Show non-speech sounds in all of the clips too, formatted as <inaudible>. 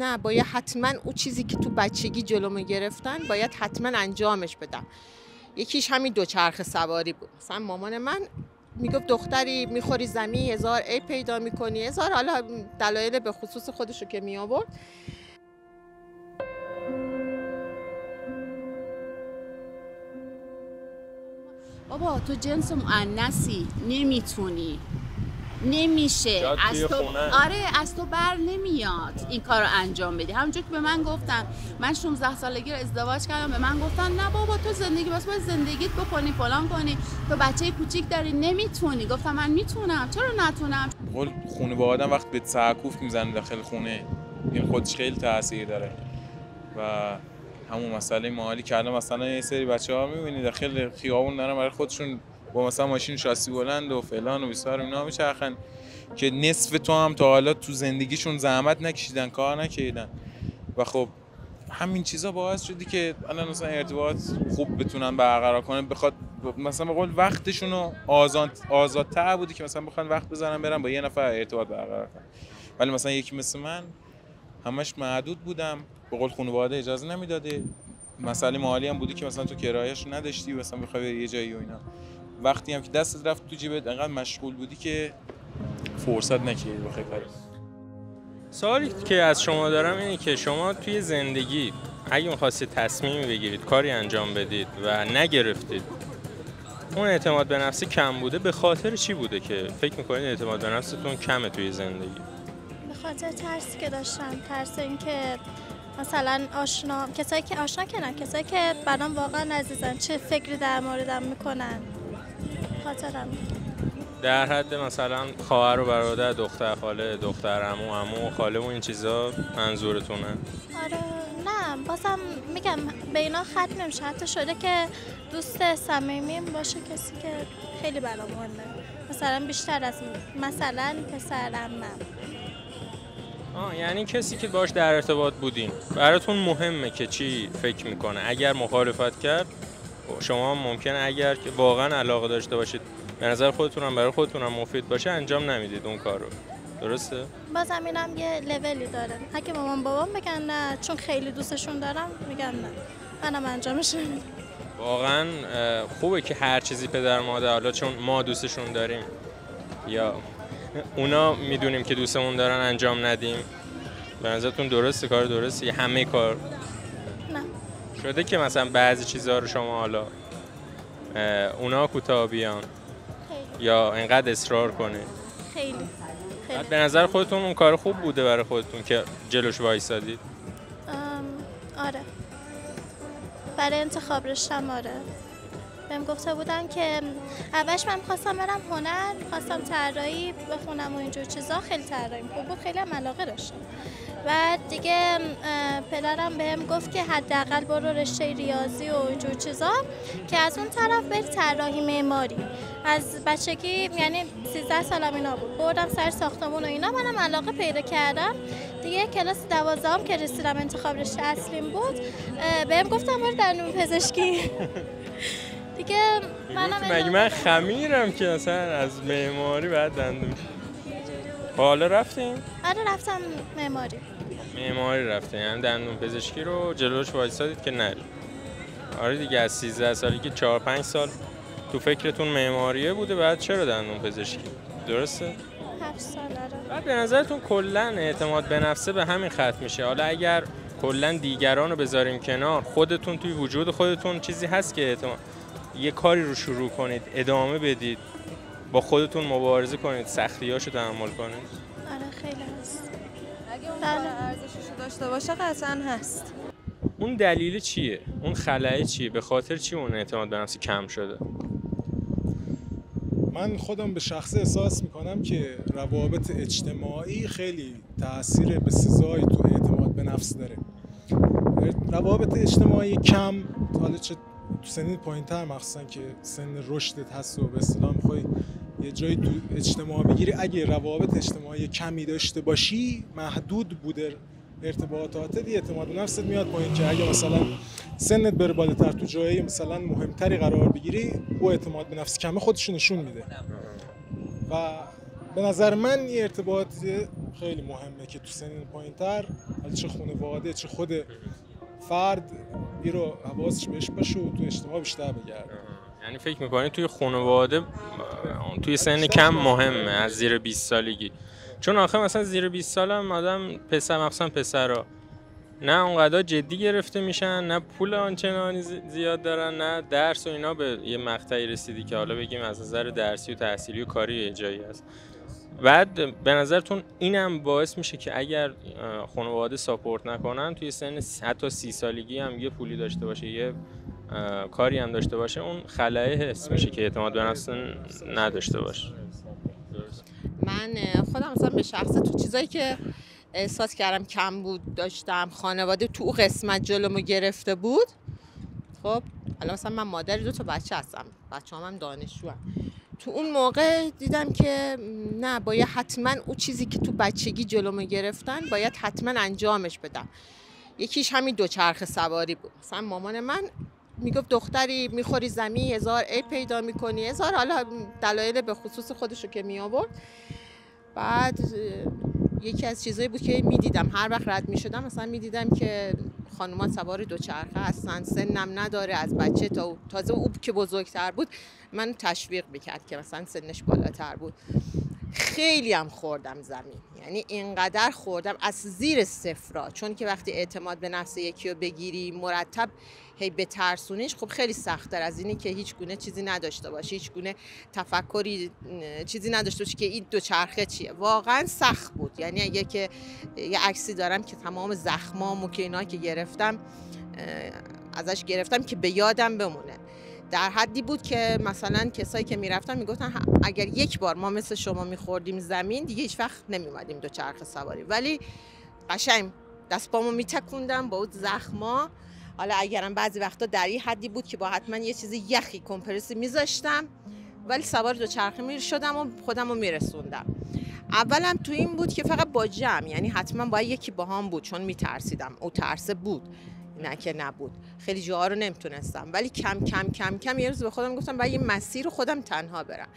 نه باید حتما اون چیزی که تو بچگی جلومو گرفتن باید حتما انجامش بدم. یکیش همین دوچرخه سواری بود. مثلا مامان من می‌گفت دختری می‌خوری زمین هزار ای پیدا می‌کنی. هزار حالا دلایل به خصوص خودشو که می آورد. بابا تو جنس مؤنثی نمی‌تونی. نمیشه. از تو خونه. آره از تو بر نمیاد این کار رو انجام بدی. همونجور که به من گفتن من 16 سالگی رو ازدواج کردم به من گفتن نه بابا تو زندگی بس باید زندگیت بکنی فلان کنی تو بچه کوچیک داری نمی‌تونی. گفتم من می‌تونم چرا نتونم؟ قول خونه با آدم وقت به سعکوف می‌زنه داخل خونه. این خودش خیلی تاثیر داره. و همون مسئله مالی که الان مثلا یه سری بچه ها می‌بینی داخل خیابون دارن برای خودشون با مثلا ماشین شاسی بلند و فلان و بیسار اینا میچرخن که نصف تو هم تا حالا تو زندگیشون زحمت نکشیدن کار نکردن. و خب همین چیزا باعث شدی که الان مثلا ارتباط خوب بتونن برقرار کنن. بخواد مثلا به قول وقتشون رو آزاد آزادتر بودی که مثلا بخوان وقت بزنن برن با یه نفر ارتباط برقرار کنن. ولی مثلا یکی مثل من همش محدود بودم. به قول خانواده اجازه نمی‌داده. مسئله مالی هم بودی که مثلا تو کرایه‌اش نداشتی مثلا بخوای یه جایی و اینا. وقتی هم که دستت رفت تو جیبت انقدر مشغول بودی که فرصت نکردی کاری. سوالی که از شما دارم اینه که شما توی زندگی اگه می‌خواستید تصمیم بگیرید کاری انجام بدید و نگرفتید اون اعتماد به نفسی کم بوده به خاطر چی بوده که فکر می‌کنید اعتماد به نفستون کمه توی زندگی؟ به خاطر ترسی که داشتم ترس اینکه مثلا آشنا کسایی که آشنا کنن کسایی که برام واقعا عزیزن چه فکری در موردم می‌کنن. خاطرم. در حد مثلا خواهر و برادر دختر خاله دختر عمو عمو خاله و این چیزا منظورتونه؟ آره نه بازم میگم به اینا ختم نمیشه. حتی شده که دوست صمیمیم باشه کسی که خیلی برام مهمه. مثلا بیشتر از مثلا پسر عمم. آه یعنی کسی که باش در ارتباط بودین. براتون مهمه که چی فکر می‌کنه. اگر مخالفت کرد شما هم ممکنه اگر که واقعا علاقه داشته باشید به نظر خودتون هم برای خودتون هم مفید باشه انجام نمی‌دید اون کار رو درسته؟ بازم اینم یه لولی داره. اگه مامان بابام بگن نه چون خیلی دوستشون دارم میگم نه. منم انجامش واقعا خوبه که هر چیزی پدر مادر حالا چون ما دوستشون داریم یا اونا می‌دونیم که دوستمون دارن انجام ندیم. به نظرتون درسته؟ کار درسته همه کار شده که مثلا بعضی چیزها رو شما حالا اونا کوتاه بیان. یا انقدر اصرار کنید خیلی. خیلی. به نظر خودتون اون کار خوب بوده برای خودتون که جلوش وایسادید؟ آره. برای انتخاب رشتم آره. بهم گفته بودن که اولش من خواستم برم هنر خواستم طراحی بخونم و اینجور چیزا. خیلی طراحی خوب بود خیلی هم علاقه داشتم. بعد دیگه پدرم بهم گفت که حداقل برو رشته ریاضی و اینجور چیزا که از اون طرف بری طراحی معماری. از بچگی یعنی 13 سالم اینا بود. بردم سر ساختمون و اینا. منم علاقه پیدا کردم. دیگه کلاس دوازدهم که رسیدم انتخاب رشته اصلیم بود بهم گفتم برو دندون پزشکی. <laughs> دیگه منم مگه من خمیرم که اصلا از معماری بعد دندون حالا رفتین؟ آره رفتم معماری. معماری رفتین یعنی دندون پزشکی رو جلوش وایسادید که نری. آره دیگه از 13 سالگی 4 5 سال تو فکرتون معماریه بوده بعد چرا دندون پزشکی؟ درسته؟ هفت سال آره. بعد به نظرتون کلا اعتماد به نفسه به همین ختم میشه؟ حالا اگر کلا دیگران رو بذاریم کنار خودتون توی وجود خودتون چیزی هست که اعتماد یه کاری رو شروع کنید ادامه بدید با خودتون مبارزه کنید سختیاشو تحمل کنید. آره خیلی هست. اگه اون بله. کار ارزشش رو داشته باشه قطعا هست. اون دلیل چیه؟ اون خلأ چیه؟ به خاطر چی اون اعتماد به نفس کم شده؟ من خودم به شخصه احساس می‌کنم که روابط اجتماعی خیلی تاثیر بسزایی تو اعتماد به نفس داره. روابط اجتماعی کم حالا چه تو سنین پایینتر مخصوصا که سن رشدت هست و به اصطلاح می‌خوای یه جایی تو اجتماع بگیری. اگه روابط اجتماعی کمی داشته باشی محدود بوده ارتباطاتت اعتماد به نفست میاد پایین که اگه مثلا سنت بره بالاتر تو جایی مثلا مهمتری قرار بگیری او اعتماد به نفس کمه خودش نشون میده. و به نظر من این ارتباط خیلی مهمه که تو سن پایینتر حالا چه خانواده چه خود فرد رو حواسش بهش باشه و تو اجتماع بیشتر بگرده. یعنی فکر می‌کنی توی خانواده توی سن کم مهمه از زیر 20 سالگی. چون آخه مثلا زیر 20 سال هم آدم پسر مخصوصا پسرا نه اونقدر جدی گرفته میشن نه پول آنچنانی زی- زیاد دارن نه درس و اینا به یه مقطعی رسیدی که حالا بگیم از نظر درسی و تحصیلی و کاری یه جایی هست. بعد به نظرتون اینم باعث میشه که اگر خانواده ساپورت نکنن توی سن حتی سی سالگی هم یه پولی داشته باشه یه کاری هم داشته باشه اون خلاه حس میشه که اعتماد به نفس نداشته باشه. من خودم مثلا به شخص تو چیزایی که احساس کردم کم بود داشتم خانواده تو قسمت جلومو گرفته بود خب الان مثلا من مادر دو تا بچه هستم بچه هم, هم دانشجو تو اون موقع دیدم که نه باید حتما اون چیزی که تو بچگی جلومو گرفتن باید حتما انجامش بدم. یکیش همین دوچرخه سواری بود. مثلا مامان من می‌گفت دختری می‌خوری زمین هزار عیب پیدا می‌کنی. هزار حالا دلایل به خصوص خودش رو که می آورد بعد یکی از چیزایی بود که می‌دیدم. هر وقت رد می‌شدم مثلا می‌دیدم که خانوما سوار دوچرخه هستن. سنم نداره از بچه تا تازه او که بزرگتر بود من تشویق می‌کرد که مثلا سنش بالاتر بود. خیلی هم خوردم زمین. یعنی اینقدر خوردم از زیر صفرا چون که وقتی اعتماد به نفس یکی رو بگیری مرتب هی به ترسونیش خب خیلی سختتر از اینی که هیچ گونه چیزی نداشته باشی هیچ گونه تفکری چیزی نداشته باشی که این دوچرخه چیه. واقعا سخت بود. یعنی اگه که یه عکسی دارم که تمام زخمام و که اینا که گرفتم ازش گرفتم که به یادم بمونه. در حدی بود که مثلا کسایی که می‌رفتن می‌گفتن اگر یک بار ما مثل شما میخوردیم زمین دیگه هیچ وقت نمیومدیم دو چرخ سواری. ولی قشنگ دست پامو میتکوندم با اون زخما. حالا اگرم بعضی وقتا در یه حدی بود که با حتما یه چیزی یخی کمپرسی میذاشتم ولی سوار دو چرخه می شدم و خودم رو میرسوندم. اولم تو این بود که فقط با جمع یعنی حتما باید یکی باهام بود چون میترسیدم. او ترسه بود نه که نبود. خیلی جاها رو نمی‌تونستم. ولی کم کم کم کم یه روز به خودم گفتم باید یه مسیر رو خودم تنها برم.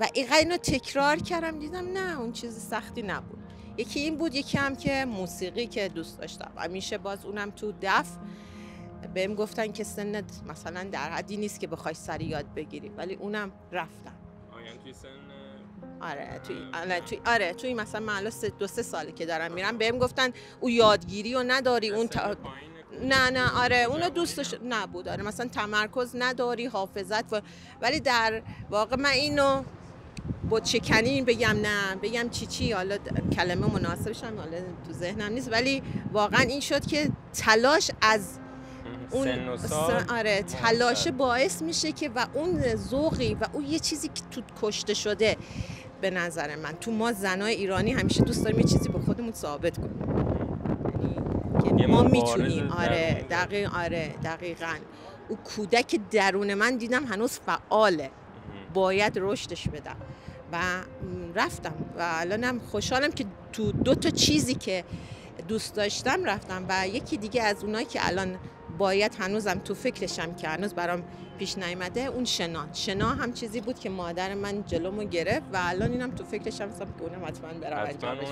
و اینقدر اینو تکرار کردم دیدم نه اون چیز سختی نبود. یکی این بود یکی هم که موسیقی که دوست داشتم. همیشه باز اونم تو دف. بهم گفتن که سنت مثلا در حدی نیست که بخوای سری یاد بگیری ولی اونم رفتم آیان توی سن آره توی آره توی آره توی مثلا من الان دو سه ساله که دارم میرم بهم گفتن او یادگیری و نداری اون تا... نه نه آره اونو دوست داشت نبود آره مثلا تمرکز نداری حافظت و... ولی در واقع من اینو با چکنی بگم نه بگم چی چی حالا کلمه مناسبش هم حالا تو ذهنم نیست ولی واقعا این شد که تلاش از اون سن و آره تلاشه باعث میشه که و اون ذوقی و اون یه چیزی که تو کشته شده به نظر من. تو ما زنای ایرانی همیشه دوست داریم یه چیزی به خودمون ثابت کنیم. یعنی که ما می‌تونیم. آره دقیق آره دقیقا. او کودک درون من دیدم هنوز فعاله. باید رشدش بدم. و رفتم. و الانم خوشحالم که تو دو تا چیزی که دوست داشتم رفتم. و یکی دیگه از اونایی که الان باید هنوزم تو فکرشم که هنوز برام پیش نیامده اون شنا. شنا هم چیزی بود که مادر من جلومو گرفت و الان اینم تو فکرشم هستم که اونم حتما حتما انجامش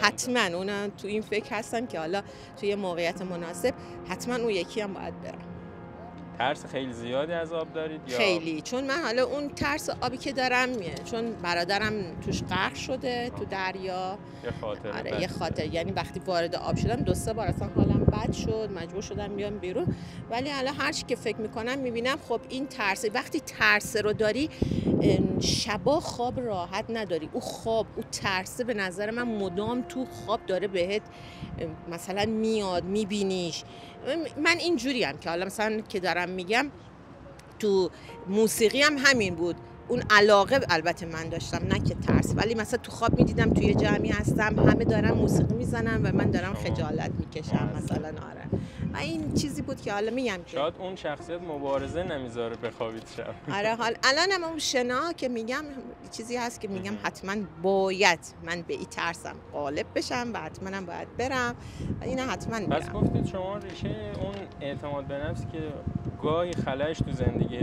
حتما اونم تو این فکر هستم که حالا توی موقعیت مناسب حتما اون یکی هم باید برم ترس خیلی زیادی از آب دارید یا خیلی. چون من حالا اون ترس آبی که دارم چون برادرم توش غرق شده تو دریا. یه خاطره آره یه خاطر یعنی وقتی وارد آب شدم دو سه بار اصلا حالم بد شد مجبور شدم بیام بیرون. ولی الان هر چی که فکر می‌کنم می‌بینم خب این ترس وقتی ترس رو داری شبا خواب راحت نداری. او خواب او ترسه به نظر من مدام تو خواب داره بهت مثلا میاد میبینیش. من اینجوری هم که حالا مثلا که دارم میگم تو موسیقی هم همین بود. اون علاقه البته من داشتم نه که ترس. ولی مثلا تو خواب می‌دیدم توی جمعی هستم همه دارن موسیقی می‌زنن و من دارم خجالت می‌کشم. مثلا آره. و این چیزی بود که حالا میگم که. شاید اون شخصیت مبارزه نمی‌ذاره بخوابید شب. آره حال الان هم اون شنا که میگم چیزی هست که میگم حتما باید من به این ترسم. غالب بشم و حتما هم باید برم. و اینه حتما پس میرم گفتید شما ریشه اون اعتماد به نفس که گاهی خلش تو زندگی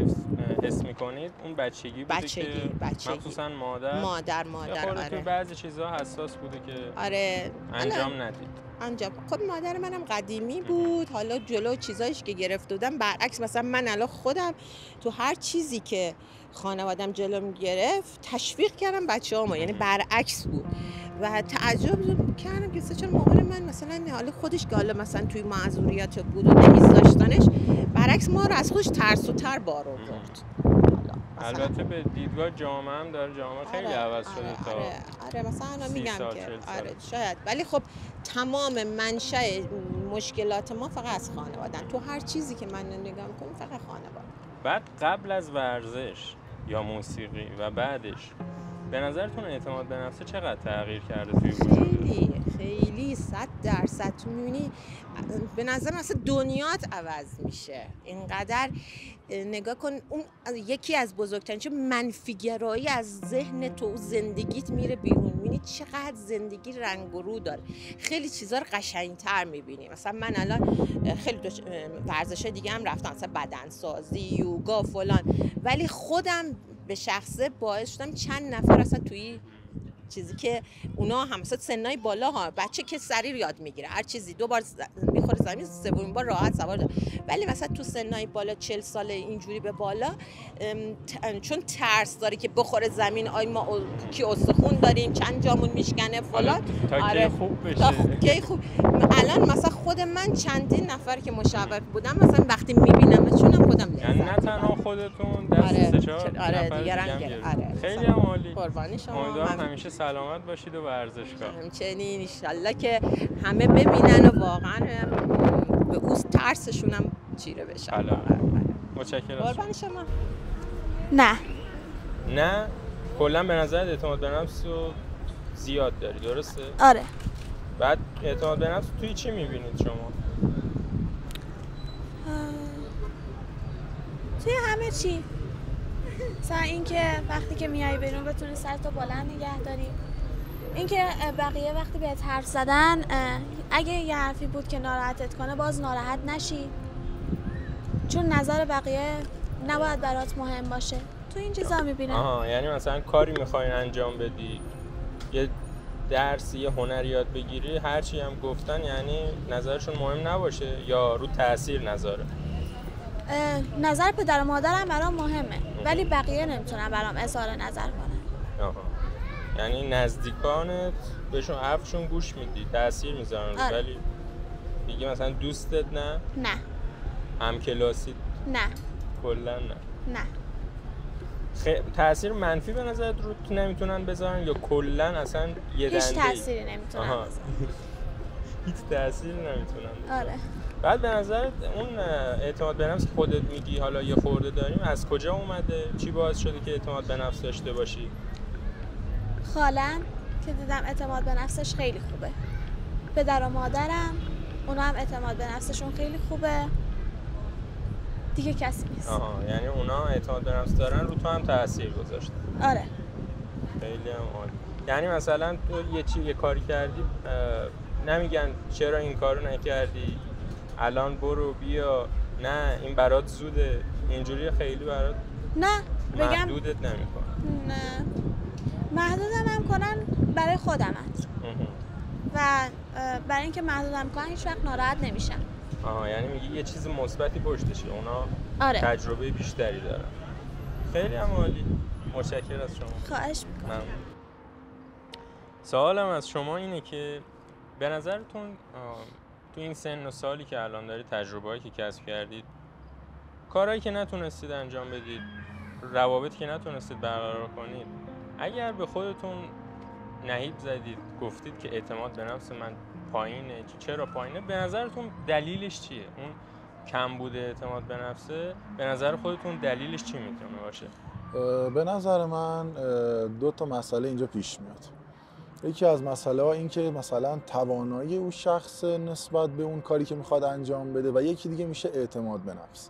حس, می‌کنید اون بچگی بوده بچگی، که بچگی. مخصوصا مادر. مادر مادر خورده تو آره. بعضی چیزها حساس بوده که آره. انجام ندید. انجام. خب مادر منم قدیمی بود. حالا جلو چیزایش که گرفت بودم برعکس مثلا من الان خودم تو هر چیزی که خانوادم جلوم گرفت تشویق کردم بچه هامو یعنی برعکس بود. و تعجب کردم که چرا مامان من مثلا حالا خودش که حالا مثلا توی معذوریت بود و نمیذاشتنش برعکس ما رو از خودش ترس و تر بار آورد. البته به دیدگاه جامعه هم داره جامعه خیلی آره، عوض آره، شده تا آره, آره مثلا الان میگم سال، که. آره شاید. ولی خب تمام منشأ مشکلات ما فقط از خانوادن. تو هر چیزی که من نگاه می‌کنم فقط خانواده. بعد قبل از ورزش یا موسیقی و بعدش به نظرتون اعتماد به نفسه چقدر تغییر کرده توی خیلی خیلی صد درصد. تو می‌بینی به نظر اصلا دنیات عوض میشه. اینقدر نگاه کن اون یکی از بزرگترین چون منفیگرایی از ذهن تو زندگیت میره بیرون. می‌بینی چقدر زندگی رنگ و رو داره. خیلی چیزا رو قشنگتر می‌بینی. مثلا من الان خیلی ورزش دیگه هم رفتم. مثلا بدنسازی یوگا فلان. ولی خودم به شخصه باعث شدم چند نفر اصلا توی چیزی که اونا هم سنای بالا ها بچه که سریع یاد می‌گیره هر چیزی دو بار می‌خوره زمین سومین بار راحت سوار ده. ولی مثلا تو سنای بالا چل ساله اینجوری به بالا چون ترس داره که بخوره زمین آی ما کی استخون داریم چند جامون میشکنه فلان تا آره. خوب بشه تا خوب الان مثلا خود من چندین نفر که مشاور بودم مثلا وقتی می‌بینم چونم خودم لذت یعنی نه. تنها خودتون دست آره. سه چهار چه- آره، دیگرم. آره. خیلی هم عالی قربانی شما امیدوارم همیشه سلامت باشید و ورزشگاه همچنین ایشالله که همه ببینن و واقعا به اوز ترسشون هم چیره بشن بله. واقعا. متشکرم. قربان شما نه نه کلا به نظر اعتماد به نفس رو زیاد داری درسته آره بعد اعتماد به نفس توی چی می‌بینید شما؟ توی همه چی. مثلا اینکه وقتی که میای بیرون بتونی سرتو بلند نگه داری. اینکه بقیه وقتی بهت حرف زدن اگه یه حرفی بود که ناراحتت کنه باز ناراحت نشی. چون نظر بقیه نباید برات مهم باشه. تو این چیزا می‌بینم. آها یعنی مثلا کاری می‌خواین انجام بدی یه درسی یه هنر یاد بگیری هرچی هم گفتن یعنی نظرشون مهم نباشه یا رو تاثیر نذاره. نظر پدر و مادرم برام مهمه ولی بقیه نمی‌تونن برام اظهار نظر کنن. آها. یعنی نزدیکانت بهشون حرفشون گوش میدی تاثیر می‌ذارن. آره. ولی دیگه مثلا دوستت نه؟ نه. هم کلاسی نه. کلا نه. نه. خ... تاثیر منفی به نظرت رو نمی‌تونن بذارن یا کلا اصلا یه هیچ تأثیری نمی‌تونن آها. <laughs> هیچ تاثیر نمی‌تونن آره. بعد به نظرت اون اعتماد به نفس که خودت میگی حالا یه خورده داریم از کجا اومده؟ چی باعث شده که اعتماد به نفس داشته باشی؟ خالم که دیدم اعتماد به نفسش خیلی خوبه. پدر و مادرم اونا هم اعتماد به نفسشون خیلی خوبه. دیگه کسی نیست. آها یعنی اونا اعتماد به نفس دارن رو تو هم تاثیر گذاشته آره. خیلی هم عالی. یعنی مثلا تو یه چی یه کاری کردی نمیگن چرا این کارو نکردی؟ الان برو بیا. نه این برات زوده. اینجوری خیلی برات نه بگم. محدودت نمیکن نه. محدودم هم کنن برای خودمت. و اه، برای اینکه محدودم کنن هیچ وقت ناراحت نمیشم آها یعنی میگی یه چیز مثبتی پشتشه اونا آره. تجربه بیشتری دارن. خیلی هم عالی. متشکر از شما. خواهش می‌کنم. سوالم از شما اینه که به نظرتون تو این سن و سالی که الان دارید تجربه‌ای که کسب کردید کارهایی که نتونستید انجام بدید روابطی که نتونستید برقرار کنید اگر به خودتون نهیب زدید گفتید که اعتماد به نفس من پایینه. چرا پایینه؟ به نظرتون دلیلش چیه؟ اون کم بوده اعتماد به نفسه به نظر خودتون دلیلش چی می‌تونه باشه؟ به نظر من دو تا مسئله اینجا پیش میاد. یکی از مسئله ها این که مثلا توانایی اون شخص نسبت به اون کاری که می‌خواد انجام بده و یکی دیگه میشه اعتماد به نفس.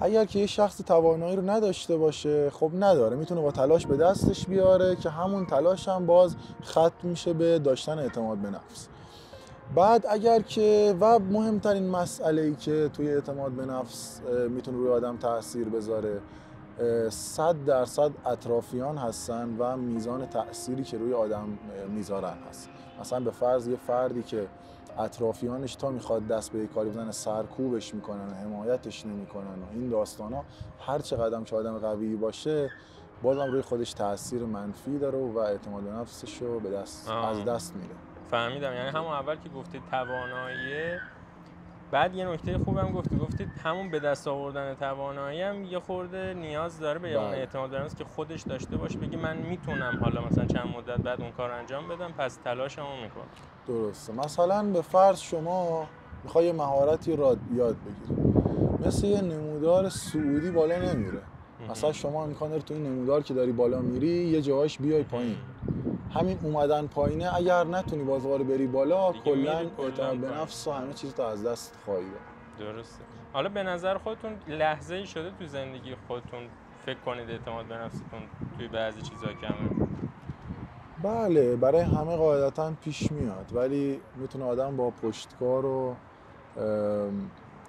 اگر که یه شخص توانایی رو نداشته باشه خب نداره. می‌تونه با تلاش به دستش بیاره که همون تلاش هم باز ختم میشه به داشتن اعتماد به نفس. بعد اگر که و مهمترین مسئله ای که توی اعتماد به نفس می‌تونه روی آدم تاثیر بذاره صد درصد اطرافیان هستن و میزان تأثیری که روی آدم می‌ذارن هست مثلا به فرض یه فردی که اطرافیانش تا می‌خواد دست به کاری بزنه سرکوبش می‌کنن و حمایتش نمی‌کنن و این داستان ها هر چقدر که آدم قوی باشه بازم روی خودش تاثیر منفی داره و اعتماد به نفسش رو به دست آه. از دست میده فهمیدم. یعنی همون اول که گفتید توانایی بعد یه نکته خوبم گفتی. گفتید همون به دست آوردن توانایی هم یه خورده نیاز داره به اون. اعتماد به که خودش داشته باشه بگی من می‌تونم حالا مثلا چند مدت بعد اون کار انجام بدم پس تلاشمو می‌کنم. درسته. مثلا به فرض شما می‌خوای یه مهارتی را یاد بگیری. مثل یه نمودار سعودی بالا نمیره. مثلا شما امکان داره تو این نمودار که داری بالا میری یه جاهاش بیای پایین. همین اومدن پایینه. اگر نتونی باز دوباره بری بالا کلا اعتماد به. نفس و همه چیز تو از دست خواهی درسته. حالا به نظر خودتون لحظه ای شده تو زندگی خودتون فکر کنید اعتماد به نفستون توی بعضی چیزا کمه؟ بله برای همه قاعدتا پیش میاد. ولی می‌تونه آدم با پشتکار و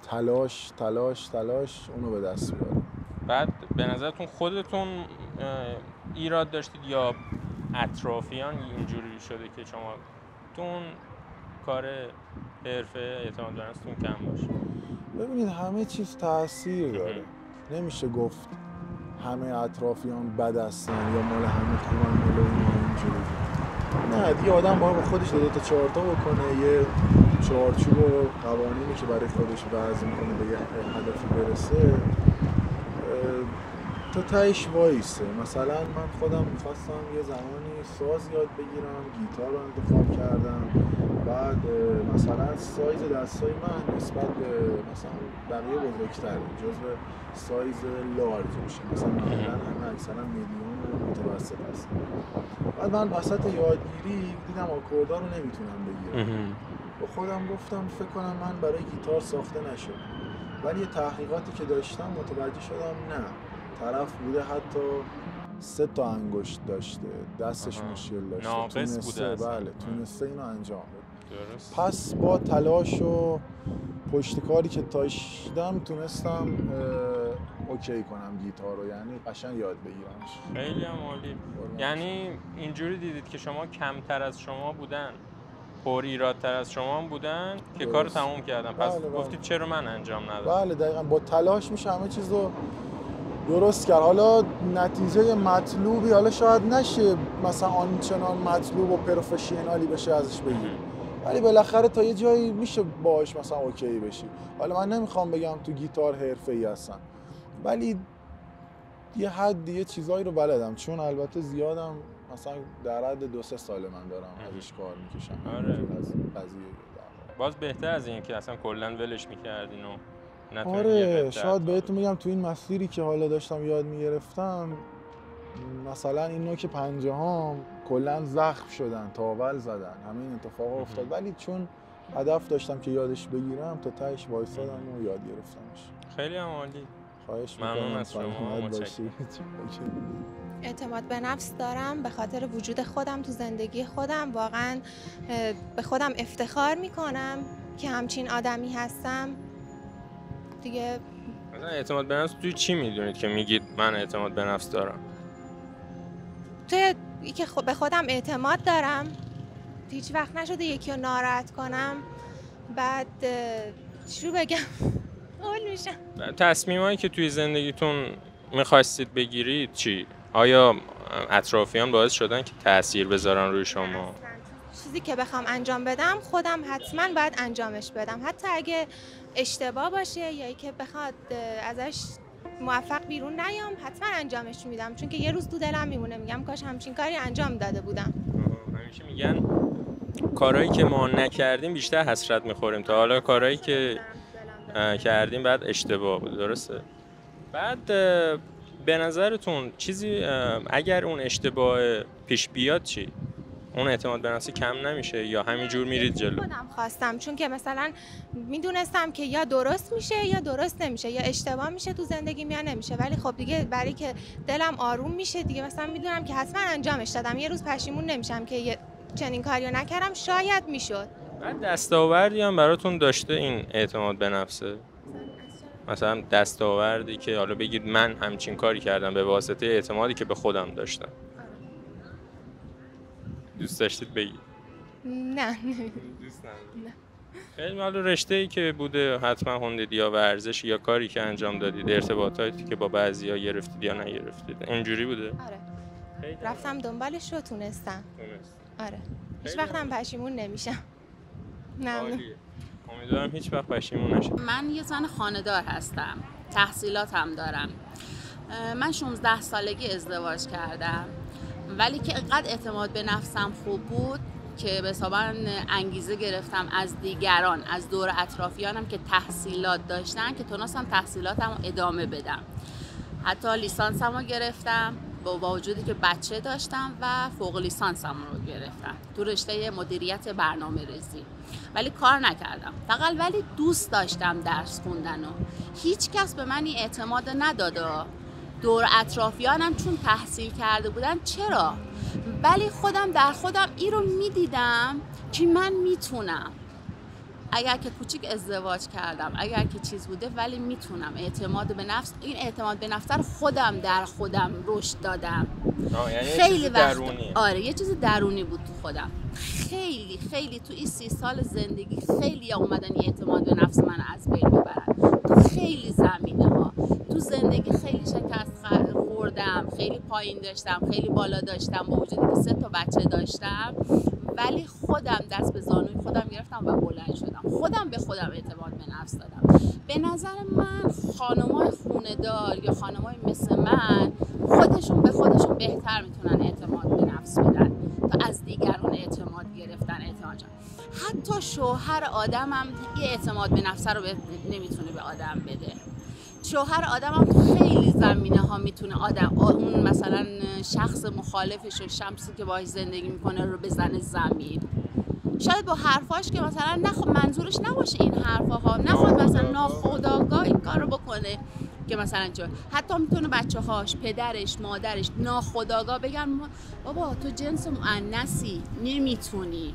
تلاش تلاش تلاش اونو به دست بیاره. بعد به نظرتون خودتون ایراد داشتید یا اطرافیان اینجوری شده که شما تو اون کار حرفه اعتماد به نفستون کم باشه. ببینید همه چیز تاثیر داره. نمیشه گفت همه اطرافیان بد هستن یا مال همه خوبن مال اینجوری. نه دیگه آدم باید با خودش دو تا چهار تا بکنه. یه چارچوب و قوانینی که برای خودش وضع می‌کنه به یه هدفی برسه تا تهش وایسه. مثلا من خودم می‌خواستم یه زمانی ساز یاد بگیرم گیتار رو انتخاب کردم. بعد مثلا سایز دستای من نسبت به مثلا بقیه بزرگتره. جزو سایز لارج میشه. مثلا معمولا همه اکثرا میلیون متوسط هست بعد من وسط یادگیری دیدم آکوردا رو نمی‌تونم بگیرم. با خودم گفتم فکر کنم من برای گیتار ساخته نشدم ولی یه تحقیقاتی که داشتم متوجه شدم نه. طرف بوده حتی سه تا انگشت داشته دستش. مشکل داشته. ناقص تونسته بوده. بله تونسته اینو انجام بده. درست. پس با تلاش و پشتکاری که داشتم تونستم اوکی کنم گیتار رو. یعنی قشنگ یاد بگیرمش. خیلی هم عالی. یعنی اینجوری دیدید که شما کمتر از شما بودن پر ایرادتر از شما هم بودن که کار. تموم کردن. پس بله، بله. گفتید چرا من انجام ندادم؟ بله دقیقا. با تلاش میشه همه چیز رو درست کرد. حالا نتیجه مطلوبی حالا شاید نشه مثلا آنچنان مطلوب و پروفشینالی بشه ازش بگیری ولی بالاخره تا یه جایی میشه باش مثلا اوکی بشی. حالا من نمی‌خوام بگم تو گیتار حرفه ای هستم. ولی یه حد یه چیزایی رو بلدم. چون البته زیادم مثلا در حد دو سه سال من دارم ازش کار می‌کشم. آره. از باز بهتر از این که اصلا کلا ولش می‌کردین و آره شاید بهتون میگم تو این مسیری که حالا داشتم یاد می‌گرفتم مثلا این نوک پنجه هام کلا زخم شدن تاول زدن همه این اتفاق افتاد. ولی چون هدف داشتم که یادش بگیرم تا تهش وایسادم و یاد گرفتمش. خیلی هم عالی. خواهش ممنون از شما، متشکرم. اعتماد به نفس دارم به خاطر وجود خودم تو زندگی خودم. واقعا به خودم افتخار می‌کنم که همچین آدمی هستم. دیگه. مثلا اعتماد به نفس توی چی می‌دونید که میگید من اعتماد به نفس دارم؟ توی که خو- به خودم اعتماد دارم. هیچ وقت نشده یکی رو ناراحت کنم. بعد رو بگم؟ <laughs> اول میشم. تصمیمایی که توی زندگیتون می‌خواستید بگیرید چی؟ آیا اطرافیان باعث شدن که تاثیر بذارن روی شما؟ چیزی که بخوام انجام بدم خودم حتما باید انجامش بدم. حتی اگه اشتباه باشه یا که بخواد ازش موفق بیرون نیام حتما انجامش میدم. چون که یه روز تو دلم میمونه. میگم کاش همچین کاری انجام داده بودم. همیشه میگن کارهایی که ما نکردیم بیشتر حسرت می‌خوریم. تا حالا کارهایی که کردیم بعد اشتباه بود. درسته؟ بعد به نظرتون چیزی اگر اون اشتباه پیش بیاد چی؟ اون اعتماد به نفس کم نمیشه یا همینجور میرید جلو. خودم خواستم چون که مثلا می‌دونستم که یا درست میشه یا درست نمیشه یا اشتباه میشه تو زندگی یا نمیشه. ولی خب دیگه برای که دلم آروم میشه دیگه مثلا می‌دونم که حتما انجامش دادم. یه روز پشیمون نمیشم که یه چنین کاریو نکردم شاید می‌شد. بعد دستاوردی هم براتون داشته این اعتماد به نفسه مثلا دستاوردی که حالا بگید من همچین کاری کردم به واسطه اعتمادی که به خودم داشتم. دوست داشتید بگید نه. دوست خیلی حالا رشته ای که بوده حتما خوندید یا ورزش یا کاری که انجام دادید ارتباطاتی که با بعضی ها گرفتید یا نگرفتید. اینجوری بوده؟ آره. خیلی رفتم دنبالش رو تونستم. تونست. آره. هیچ خیلی وقتم پشیمون نمیشم. ممنون عالیه. امیدوارم هیچ وقت پشیمون نشید من یه زن خاندار هستم. تحصیلاتم دارم. من 16 سالگی ازدواج کردم. ولی که انقدر اعتماد به نفسم خوب بود که به انگیزه گرفتم از دیگران از دور اطرافیانم که تحصیلات داشتن که تونستم تحصیلاتم رو ادامه بدم. حتی لیسانسم رو گرفتم با وجودی که بچه داشتم و فوق لیسانسم رو گرفتم تو رشته مدیریت برنامه ریزی. ولی کار نکردم. فقط ولی دوست داشتم درس خوندن و هیچ کس به من اعتماد نداده دور اطرافیانم چون تحصیل کرده بودن چرا؟ ولی خودم در خودم این رو می‌دیدم که من می‌تونم. اگر که کوچیک ازدواج کردم اگر که چیز بوده ولی می‌تونم. اعتماد به نفس این اعتماد به نفس رو خودم در خودم رشد دادم. یعنی خیلی وقت. آره یه چیز درونی بود تو خودم. خیلی خیلی تو این سی سال زندگی خیلی اومدن اعتماد به نفس من از بین ببرن. تو خیلی زمینه. تو زندگی خیلی شکست خوردم خیلی پایین داشتم خیلی بالا داشتم با وجودی که سه تا بچه داشتم. ولی خودم دست به زانوی خودم گرفتم و بلند شدم. خودم به خودم اعتماد به نفس دادم. به نظر من خانمای خوندار یا خانمای مثل من خودشون به خودشون بهتر می‌تونن اعتماد به نفس بدن تا از دیگران اعتماد گرفتن اعتماد جان. حتی شوهر آدمم یه اعتماد به نفس رو به- نمی‌تونه به آدم بده. شوهر آدم هم تو خیلی زمینه ها می‌تونه آدم اون مثلا شخص مخالفش و شمسی که باهاش زندگی می‌کنه رو بزنه زمین. شاید با حرفاش که مثلا نخ... منظورش نباشه این حرفاها. نخواد مثلا ناخودآگاه. این کار رو بکنه که مثلا چه حتی می‌تونه بچه هاش پدرش مادرش ناخودآگاه بگن بابا تو جنس مؤنثی نمی‌تونی.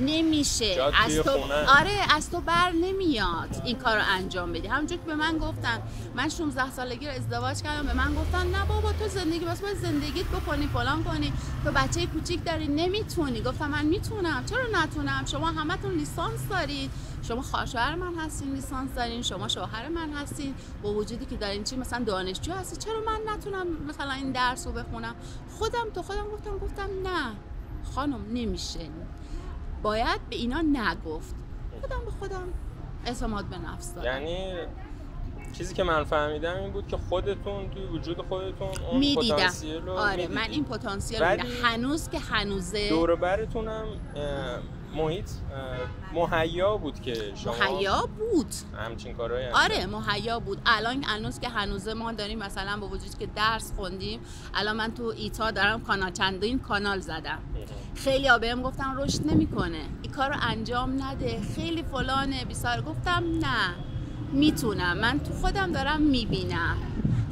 نمیشه. از تو خونه. آره از تو بر نمیاد این کار رو انجام بدی. همونجور که به من گفتن من 16 سالگی رو ازدواج کردم به من گفتن نه بابا تو زندگی بس باید زندگیت بکنی فلان کنی. تو بچه کوچیک داری نمی‌تونی. گفتم من می‌تونم. چرا نتونم؟ شما همتون لیسانس دارید. شما خواهر من هستین لیسانس دارین. شما شوهر من هستین. با وجودی که دارین چی مثلا دانشجو هستی. چرا من نتونم مثلا این درس رو بخونم؟ خودم تو خودم گفتم گفتم نه خانم نمیشه. باید به اینا نگفت. خودم به خودم اعتماد به نفس دارم. یعنی چیزی که من فهمیدم این بود که خودتون توی وجود خودتون اون می‌دیدم. پتانسیل رو آره می‌دیدید. من این پتانسیل می‌دیدم. هنوز که هنوزه دور برتونم محیط مهیا بود که شما مهیا بود. همچین کارهایی آره مهیا بود. الان هنوز که هنوزه ما داریم مثلا با وجودی که درس خوندیم الان من تو ایتا دارم کانال چندین کانال زدم. خیلی ها بهم گفتن رشد نمی‌کنه. این کار رو انجام نده. خیلی فلانه بیسار. گفتم نه می‌تونم. من تو خودم دارم می‌بینم.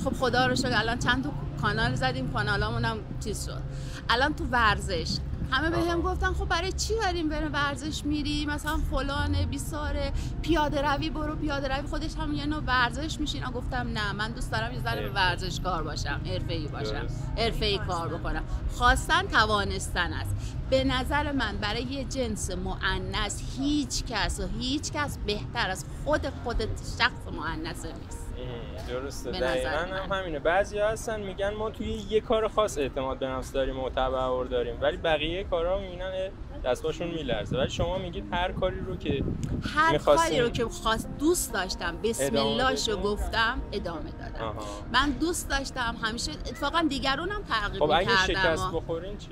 خب خدا رو شکر الان چند تا کانال زدیم. کانالامون هم چیز شد. الان تو ورزش. همه به هم گفتن خب برای چی داریم بریم ورزش میری؟ مثلا فلانه بیساره پیاده روی برو پیاده روی خودش هم یه نوع ورزش میشین. گفتم نه من دوست دارم یه ذره ورزشکار باشم حرفه‌ای باشم. حرفه‌ای کار بکنم. خواستن توانستن است. به نظر من برای یه جنس مؤنث هیچ کس و هیچ کس بهتر از خود خودت شخص مؤنث نیست. درسته. دقیقا من. هم همینه. بعضی هستن میگن ما توی یه کار خاص اعتماد به نفس داریم و تبعر داریم ولی بقیه کارا می‌بینن دستاشون میلرزه. ولی شما میگید هر کاری رو که هر کاری رو که خواست دوست داشتم. بسم اللهش رو؟ گفتم ادامه دادم. آها. من دوست داشتم همیشه اتفاقا دیگرونم ترغیب خب اگه شکست بخورین چی؟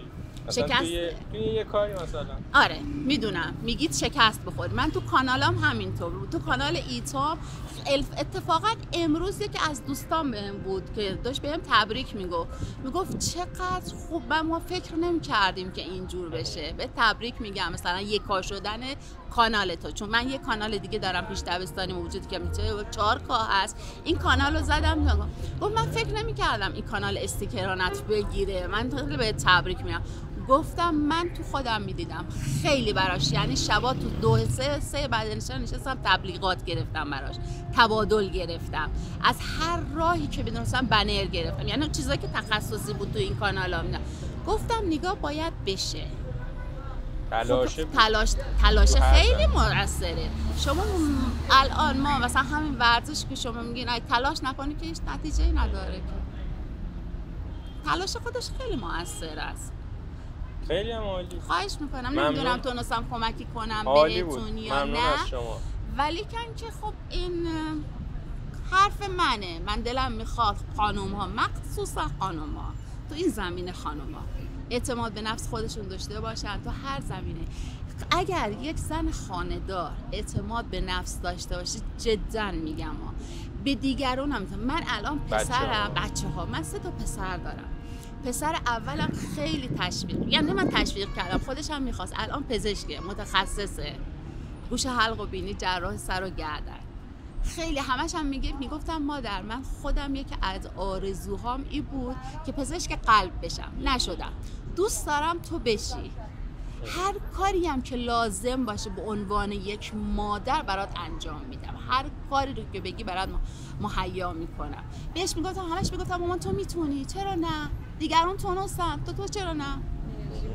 شکست. توی, توی یه کاری مثلا. آره می‌دونم. میگید شکست بخوری. من تو کانالم همینطور تو کانال ایتا الف- اتفاقا امروز یکی از دوستان بهم بود که داشت بهم تبریک می‌گفت. می‌گفت چقدر خوب. ما فکر نمی کردیم که اینجور بشه. به تبریک میگم. مثلا یکا شدن کانال تو. چون من یه کانال دیگه دارم پیش دبستانی موجود که میشه چهار کا هست. این کانال رو زدم. گفت من فکر نمی کردم این کانال استیکرانت بگیره. من به تبریک میگم. گفتم من تو خودم می‌دیدم. خیلی براش یعنی شبا تو دو سه سه بعد نشستم نشستم تبلیغات گرفتم براش. تبادل گرفتم. از هر راهی که می‌دونستم بنر گرفتم. یعنی چیزایی که تخصصی بود تو این کانال ها گفتم نگاه باید بشه. تلاشه خب،. تلاش تلاش هر خیلی. موثره. شما الان ما مثلا همین ورزش که شما میگین اگه تلاش نکنی که هیچ نتیجه نداره که. تلاش خودش خیلی موثر است. خیلی هم عالی خواهش می‌کنم ممنون. نمی‌دونم تونستم کمکی کنم بهتون یا ممنون نه. از شما. ولی کن که خب این حرف منه. من دلم می‌خواد خانوم ها مخصوصا خانوم ها تو این زمینه خانوم ها اعتماد به نفس خودشون داشته باشن تو هر زمینه. اگر یک زن خاندار اعتماد به نفس داشته باشه جدا میگم ها. به دیگران هم. من الان پسرم بچه‌ها. بچه ها من سه تا پسر دارم. پسر اولم خیلی تشویق یعنی من تشویق کردم. خودش هم می‌خواست. الان پزشکه متخصصه. گوش حلق و بینی جراح سر و گردن. خیلی همش هم میگه می‌گفتم مادر من خودم یکی از آرزوهام ای بود که پزشک قلب بشم. نشدم. دوست دارم تو بشی. هر کاری هم که لازم باشه به عنوان یک مادر برات انجام میدم. هر کاری رو که بگی برات مهیا می‌کنم. بهش می‌گفتم همش می‌گفتم مامان تو می‌تونی؟ چرا نه؟ دیگران تونستن. تو تو چرا نه؟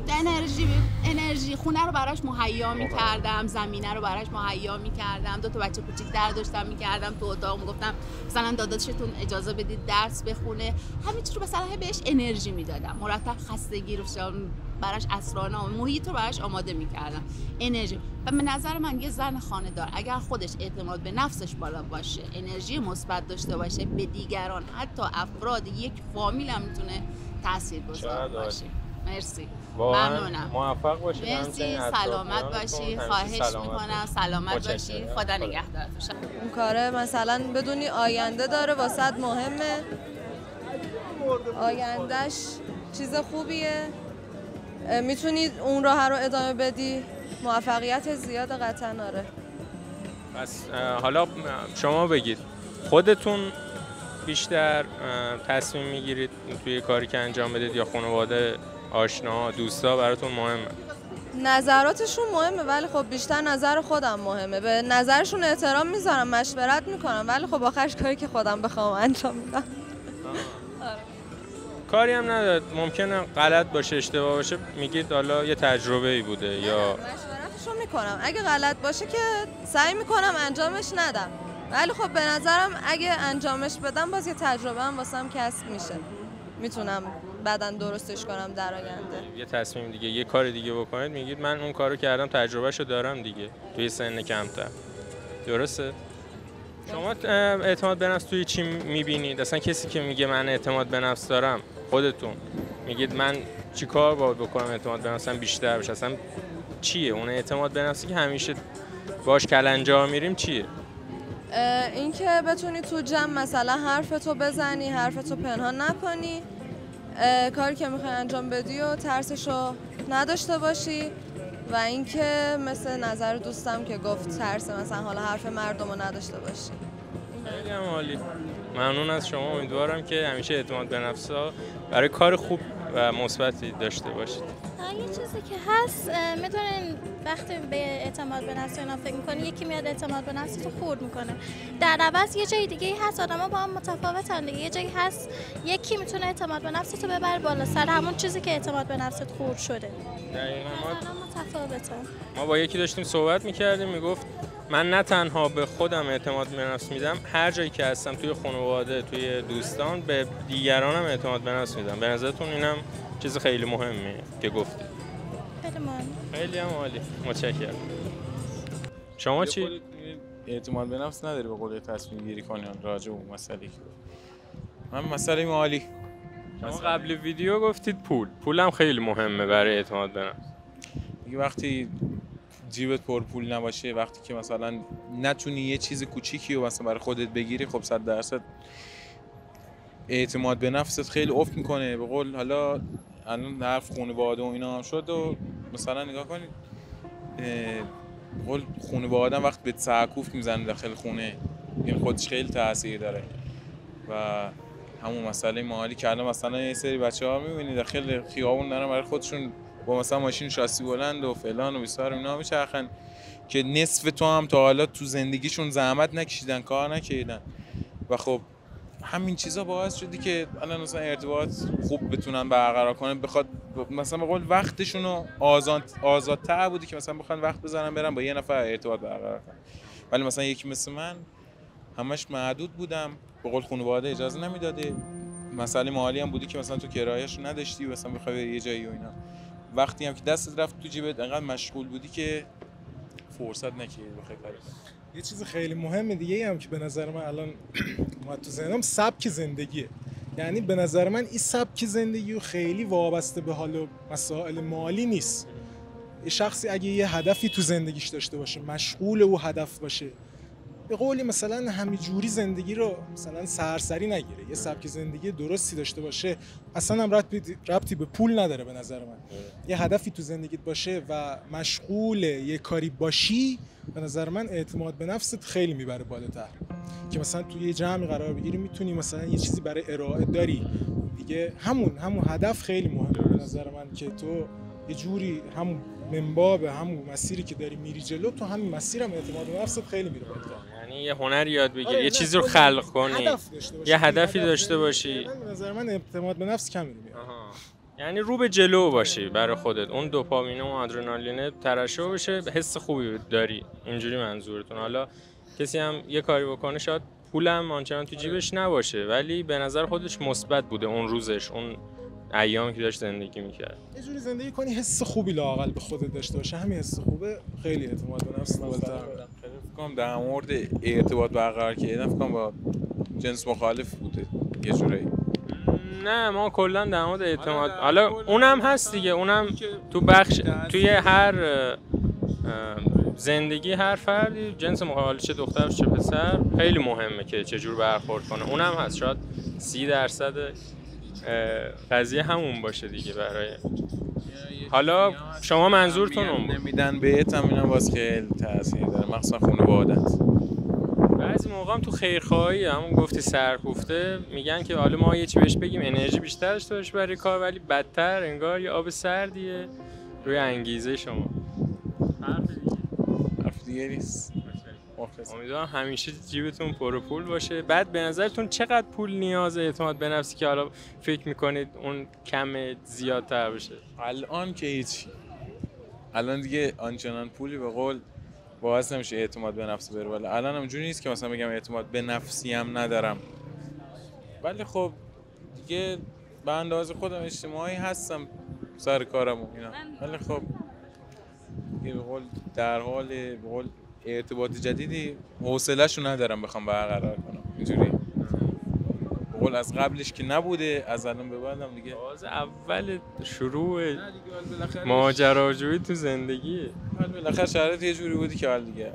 انرژی انرژی. خونه رو براش مهیا می‌کردم زمینه رو براش مهیا می‌کردم. دو تا بچه کوچیک در داشتم می‌کردم تو اتاق. می‌گفتم مثلا داداشتون اجازه بدید درس بخونه. همه چی رو مثلا بهش انرژی می‌دادم. مرتب خستگی رو شام براش اسرانه محیط رو براش آماده می‌کردم. انرژی. و به نظر من یه زن خانه دار اگر خودش اعتماد به نفسش بالا باشه انرژی مثبت داشته باشه به دیگران حتی افراد یک فامیل هم می‌تونه تاثیرگذار شاید باشه مرسی. ممنونم. موفق باشید مرسی. سلامت باشی. خواهش سلامت می‌کنم. سلامت. باشی. خدا. نگهدارتون اون کاره مثلا بدونی آینده داره واسط مهمه. آیندهش چیز خوبیه. اه، می‌تونی اون راه رو ادامه بدی. موفقیت زیاد قطعا آره. پس حالا شما بگید. خودتون بیشتر تصمیم می‌گیرید توی کاری که انجام بدید یا خانواده آشنا دوستا براتون مهمه؟ نظراتشون مهمه ولی خب بیشتر نظر خودم مهمه. به نظرشون احترام می‌ذارم مشورت می‌کنم ولی خب آخرش کاری که خودم بخوام انجام میدم کاری هم نداره ممکنه غلط باشه اشتباه باشه. میگید حالا یه تجربه ای بوده یا مشورتشو می‌کنم. اگه غلط باشه که سعی می‌کنم انجامش ندم. ولی خب به نظرم اگه انجامش بدم باز یه تجربه هم واسم کسب میشه. می‌تونم بعدا درستش کنم در آینده. یه تصمیم دیگه یه کار دیگه بکنید میگید من اون کارو کردم تجربهشو دارم دیگه. توی سن کمتر. درسته؟ شما اعتماد به نفس توی چی می‌بینید؟ اصلا کسی که میگه من اعتماد به نفس دارم خودتون میگید من چیکار باید بکنم اعتماد به نفسم بیشتر بشه اصلا چیه؟ اون اعتماد به نفسی که همیشه باش کلنجا میریم چیه؟ اینکه بتونی تو جمع مثلا حرفتو بزنی حرفتو پنهان نکنی کاری که می‌خوای انجام بدی و ترسشو نداشته باشی و اینکه مثل نظر دوستم که گفت ترس مثلا حالا حرف مردم رو نداشته باشی. خیلی هم عالی. ممنون از شما. امیدوارم که همیشه اعتماد به نفسا برای کار خوب و مثبتی داشته باشید. یه چیزی که هست می‌دونین وقتی به اعتماد به نفس اینا فکر می‌کنی یکی میاد اعتماد به نفس تو خورد می‌کنه. در عوض یه جای دیگه هست آدما با هم متفاوتن دیگه. یه جایی هست یکی می‌تونه اعتماد به نفس تو ببره بالا سر همون چیزی که اعتماد به نفست خورد شده. دقیقاً ما متفاوتن. ما با یکی داشتیم صحبت می‌کردیم می‌گفت من نه تنها به خودم اعتماد به نفس میدم هر جایی که هستم توی خانواده توی دوستان به دیگرانم اعتماد به نفس میدم. به نظرتون اینم چیز خیلی مهمیه که گفتید خیلی هم عالی. متشکرم. شما چی؟ اعتماد به نفس نداری به قول تصمیم گیری کنی راجع به اون مسئله. که من مسئله عالی شما قبل ویدیو گفتید پول. پول هم خیلی مهمه برای اعتماد به نفس وقتی جیبت پر پول نباشه وقتی که مثلا نتونی یه چیز کوچیکی و مثلا برای خودت بگیری خب صد درصد اعتماد به نفست خیلی افت می‌کنه. به قول حالا الان حرف خانواده و اینا هم شد و مثلا نگاه کنید به قول خانواده هم وقت به سعکوف می‌زنه داخل خونه. این خودش خیلی تاثیر داره. و همون مسئله مالی که الان مثلا یه سری بچه ها می‌بینی داخل خیابون دارن برای خودشون مثلا ماشین شاسی بلند و فلان و بیسار اینا میچرخن که نصف تو هم تا حالا تو زندگیشون زحمت نکشیدن کار نکردن. و خب همین چیزا باعث شدی که الان مثلا ارتباط خوب بتونن برقرار کنن. بخواد مثلا به قول وقتشون رو آزاد آزادتر بودی که مثلا بخوان وقت بزنن برن با یه نفر ارتباط برقرار کنن. ولی مثلا یکی مثل من همش محدود بودم. به قول خانواده اجازه نمی‌داده. مسئله مالی هم بودی که مثلا تو کرایه‌اش نداشتی مثلا بخوای یه جایی و اینا. وقتی هم که دستت رفت تو جیبت انقدر مشغول بودی که فرصت نکردی کنی. یه چیز خیلی مهم دیگه هم که به نظر من الان <clears throat> اومد تو ذهنم سبک زندگیه یعنی به نظر من این سبک زندگی رو خیلی وابسته به حال و مسائل مالی نیست یه شخصی اگه یه هدفی تو زندگیش داشته باشه مشغول او هدف باشه به قولی مثلا همینجوری زندگی رو مثلا سرسری نگیره. یه سبک زندگی درستی داشته باشه اصلا هم ربطی ربطی به پول نداره به نظر من. یه هدفی تو زندگیت باشه و مشغول یه کاری باشی به نظر من اعتماد به نفست خیلی می‌بره بالاتر. که مثلا توی یه جمعی قرار بگیری می‌تونی مثلا یه چیزی برای ارائه داری. دیگه همون همون هدف خیلی مهمه به نظر من که تو یه جوری همون منباب همون مسیری که داری میری جلو تو همین مسیرم اعتماد به نفست خیلی میره بالاتر. یعنی یه هنر یاد بگیری آره، یه چیزی رو خلق کنی هدف داشته باشی. یه هدفی هدف داشته. باشی. نظر من اعتماد به نفس کمی میاره آها. یعنی رو به جلو باشی برای خودت اون دوپامین و آدرنالین ترشح بشه حس خوبی داری اینجوری منظورتون حالا کسی هم یه کاری بکنه شاید پولم آنچنان تو جیبش نباشه ولی به نظر خودش مثبت بوده اون روزش اون ایامی که داشت زندگی می‌کرد. یه جوری زندگی کنی حس خوبی لاقل به خودت داشته باشه. همین حس خوبه خیلی اعتماد به نفس بالاتر. فکر کنم در مورد ارتباط برقرار کردن فکر کنم با جنس مخالف بوده. یه جورایی نه ما کلا در مورد اعتماد آره، حالا کلاً اونم هست دیگه اونم تو بخش توی هر زندگی هر فردی جنس مخالف چه دختر چه پسر خیلی مهمه که چجور برخورد کنه. اونم هست شاید سی درصد قضیه همون باشه دیگه برای. حالا شما منظورتون اون نمیدن بهت هم اینا باز خیلی تاثیر داره. مخصوصا خانوادت بعضی موقع هم تو خیرخواهی همون گفتی سرکوفته میگن که حالا ما یه چی بهش بگیم انرژی بیشتر داشته باشه برای کار ولی بدتر انگار یه آب سردیه روی انگیزه شما. حرف دیگه. حرف دیگه نیست. مخلصم. امیدوارم همیشه جیبتون پر پول باشه. بعد به نظرتون چقدر پول نیاز اعتماد به نفسی که حالا فکر می‌کنید اون کم زیادتر بشه الان که هیچی. الان دیگه آنچنان پولی به قول باعث نمیشه اعتماد به نفس بره ولی الان هم جوری نیست که مثلا بگم اعتماد به نفسی هم ندارم. ولی خب دیگه به اندازه خودم اجتماعی هستم سر کارم و اینا. ولی خب به قول در حال به قول ارتباط جدیدی حوصله‌شو ندارم بخوام برقرار کنم. اینجوری. قول از قبلش که نبوده از الان به بعدم دیگه. باز اول شروع ماجراجویی تو زندگیه بالاخره شرایط یه جوری بودی که حال دیگه.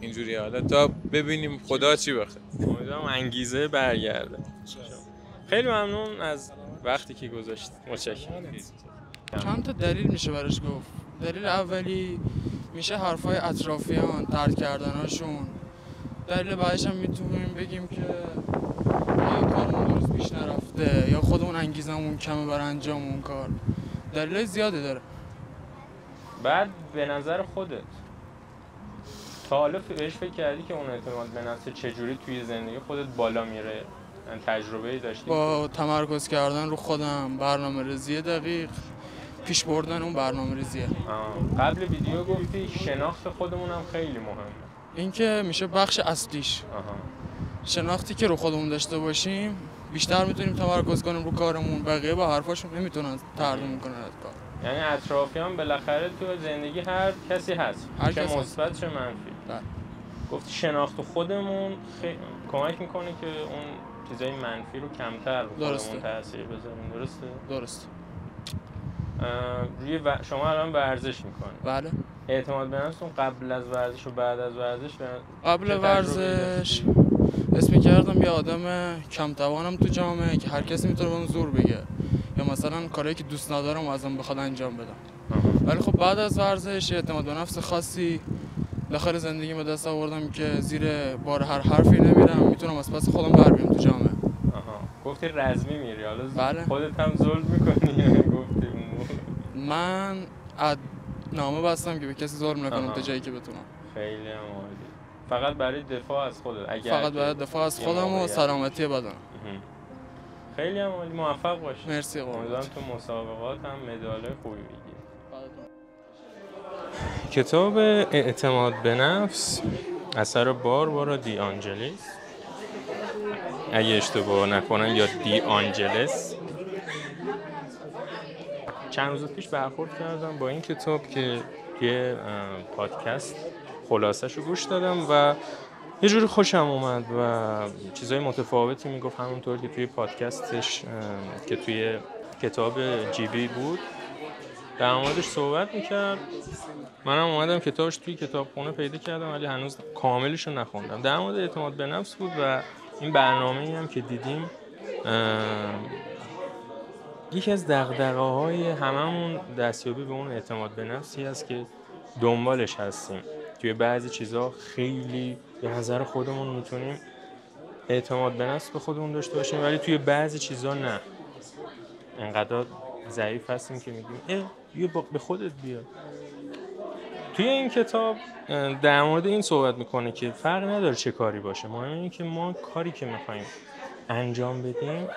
اینجوری حالا تا ببینیم خدا چی بخواد. امیدوارم انگیزه برگرده. خیلی ممنون از وقتی که گذاشت. متشکرم. چند تا دلیل میشه براش گفت؟ دلیل اولی میشه حرفای اطرافیان ترک کردناشون. دلیل بعدش هم می‌تونیم بگیم که یا کارمون درست پیش نرفته یا خودمون انگیزمون کمه برای انجام اون کار. دلیل زیاده داره. بعد به نظر خودت تا حالا بهش فکر کردی که اون اعتماد به نفس چجوری توی زندگی خودت بالا میره؟ یعنی تجربه ای داشتی؟ با تمرکز کردن رو خودم برنامه ریزی دقیق. پیش بردن اون برنامه ریزیه. قبل ویدیو گفتی شناخت خودمون هم خیلی مهمه این که میشه بخش اصلیش آها. شناختی که رو خودمون داشته باشیم بیشتر می‌تونیم تمرکز کنیم رو کارمون بقیه با حرفاشون نمی‌تونن ترجمه کنن از کار یعنی اطرافیان بالاخره تو زندگی هر کسی هست هر چه. مثبت چه منفی بله. گفتی شناخت خودمون خی... کمک می‌کنه که اون چیزای منفی رو کمتر رو درسته. خودمون تاثیر بذاریم درسته درست اه، روی و... شما الان ورزش می‌کنید بله. اعتماد به نفستون قبل از ورزش و بعد از ورزش قبل ورزش اسم کردم یه آدم کم توانم تو جامعه که هر کسی می‌تونه بهم زور بگه. یا مثلا کاری که دوست ندارم و ازم بخواد انجام بدم. ولی خب بعد از ورزش اعتماد به نفس خاصی داخل زندگی به دست آوردم که زیر بار هر حرفی نمیرم می‌تونم از پس خودم بر تو جامعه. آها. گفتی رزمی میری. حالا بله. خودت هم ظلم می‌کنی. من اد نامه بستم که به کسی ظلم نکنم. تا جایی که بتونم. خیلی عالی. فقط برای دفاع از خودت اگر فقط باید دفاع از خودم و سلامتی بدنم. خیلی هم عالی. موفق باشی مرسی امیدوارم قربونت. تو مسابقات هم مدال خوبی بگیری. کتاب اعتماد به نفس اثر باربارا دی آنجلیس. اگه اشتباه نکنم یا دی آنجلس. چند روز پیش برخورد کردم با این کتاب که یه پادکست خلاصش رو گوش دادم و یه جوری خوشم اومد و چیزای متفاوتی می‌گفت همونطور که توی پادکستش که توی کتاب جیبی بود. در موردش صحبت می‌کرد. منم اومدم کتابش توی کتابخونه پیدا کردم ولی هنوز کاملش رو نخوندم. در مورد اعتماد به نفس بود و این برنامه هم که دیدیم یکی از دقدقه های هممون دستیابی به اون اعتماد به نفسی هست که دنبالش هستیم. توی بعضی چیزها خیلی به نظر خودمون می‌تونیم اعتماد به نفس به خودمون داشته باشیم ولی توی بعضی چیزها نه. انقدر ضعیف هستیم که میگیم اه با- به خودت بیا. توی این کتاب در مورد این صحبت می‌کنه که فرق نداره چه کاری باشه. مهم اینه که ما کاری که می‌خوایم انجام بدیم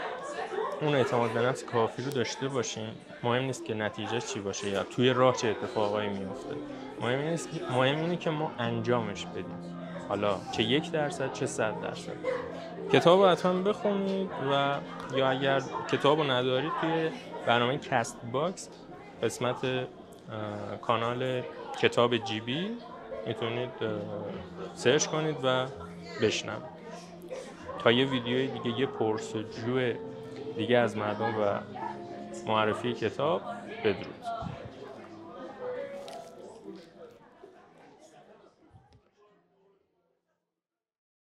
اون اعتماد به نفس کافی رو داشته باشیم مهم نیست که نتیجه چی باشه یا توی راه چه اتفاقایی میفته مهم نیست مهم اینه که ما انجامش بدیم. حالا چه یک درصد چه صد درصد. کتاب رو حتما بخونید و یا اگر کتاب رو ندارید توی برنامه Castbox قسمت کانال کتاب جیبی می‌تونید سرچ کنید و بشنوید. تا یه ویدیوی دیگه یه پرسجو دیگه از مردم و معرفی کتاب بدرود.